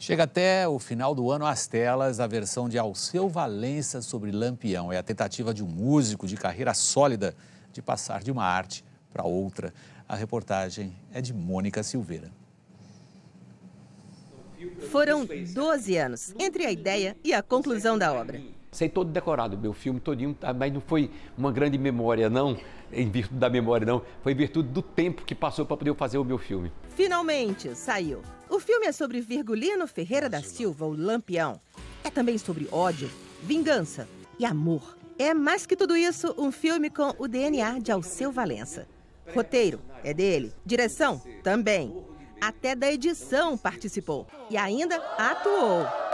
Chega até o final do ano às telas a versão de Alceu Valença sobre Lampião. É a tentativa de um músico de carreira sólida de passar de uma arte para outra. A reportagem é de Mônica Silveira. Foram 12 anos entre a ideia e a conclusão da obra. Sei todo decorado, meu filme todinho, tá, mas não foi uma grande memória, não, em virtude da memória, não. Foi em virtude do tempo que passou para poder fazer o meu filme. Finalmente saiu. O filme é sobre Virgulino Ferreira da Silva, o Lampião. É também sobre ódio, vingança e amor. É mais que tudo isso, um filme com o DNA de Alceu Valença. Roteiro é dele, direção também. Até da edição participou e ainda atuou.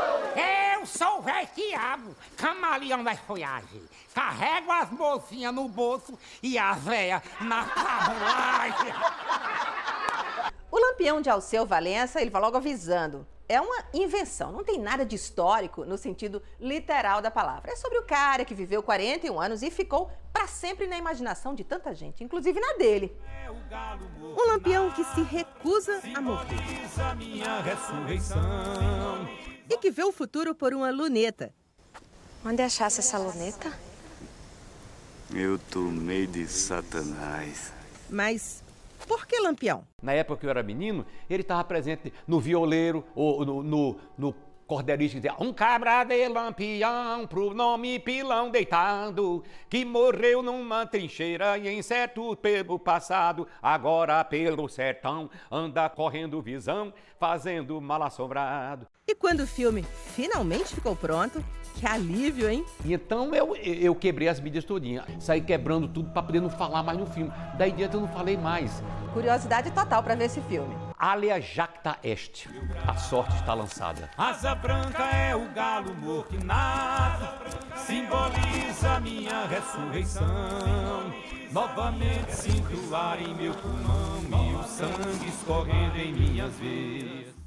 Eu sou o velho diabo, camaleão das folhagens. Carrego as mocinhas no bolso e as velhas na cabulagem. O Lampião de Alceu Valença, ele vai logo avisando. É uma invenção, não tem nada de histórico no sentido literal da palavra. É sobre o cara que viveu 41 anos e ficou para sempre na imaginação de tanta gente, inclusive na dele. Um lampião que se recusa a morrer. Que vê o futuro por uma luneta. Onde achasse essa luneta? Eu tomei de Satanás. Mas por que Lampião? Na época que eu era menino, ele estava presente no violeiro, ou no, no, no cordeirista dizia, um cabra de lampião pro nome pilão deitado, que morreu numa trincheira e em certo pelo passado, agora pelo sertão, anda correndo visão, fazendo mal assombrado. E quando o filme finalmente ficou pronto, que alívio, hein? E então eu, eu quebrei as mídias todinhas, saí quebrando tudo para poder não falar mais no filme. Daí diante eu não falei mais. Curiosidade total para ver esse filme. Alia jacta est. A sorte está lançada. Asa branca é o galo morquinado, simboliza minha ressurreição. Novamente sinto o ar em meu pulmão e o sangue escorrendo em minhas veias.